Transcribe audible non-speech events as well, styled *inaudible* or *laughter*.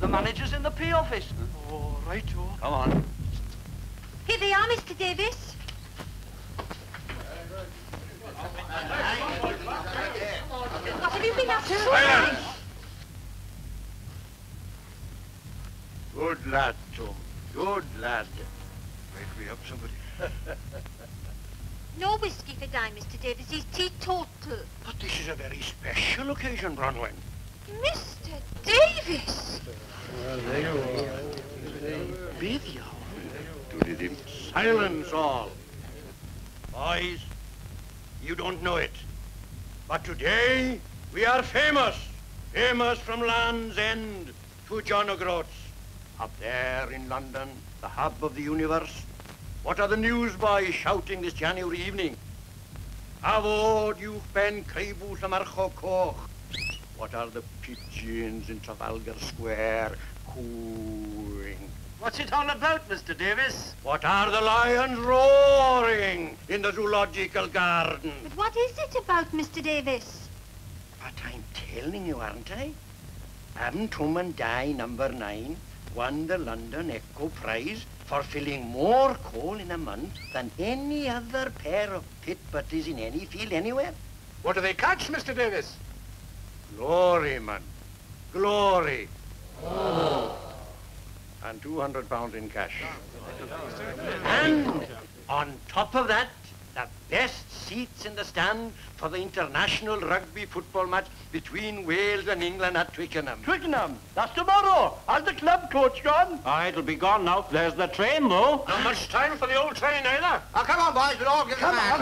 The manager's in the P office. Oh, right, oh. Come on. Here they are, Mr. Davis. What have you been up to? Silence! Good lad, Tom. Good lad. Wake me up, somebody. *laughs* No whiskey for Dai, Mr. Davis. He's teetotal. But this is a very special occasion, Bronwyn. Mr. Davis! Silence all. Boys, you don't know it. But today we are famous. Famous from Land's End to John O'Groats. Up there in London, the hub of the universe. What are the newsboys shouting this January evening? Avod you've ben creibws am archo coch. What are the pigeons in Trafalgar Square cooing? What's it all about, Mr. Davis? What are the lions roaring in the zoological garden? But what is it about, Mr. Davis? But I'm telling you, aren't I? Haven't Tom and Dai number nine won the London Echo Prize for filling more coal in a month than any other pair of pit butties in any field anywhere? What do they catch, Mr. Davis? Glory, man. Glory. And 200 pounds in cash. And on top of that, the best seats in the stand for the international rugby football match between Wales and England at Twickenham. Twickenham, that's tomorrow. Has the club coach gone? Ah, it'll be gone now. There's the train, though. Not much time for the old train either. Oh, come on, boys, we'll all get the man.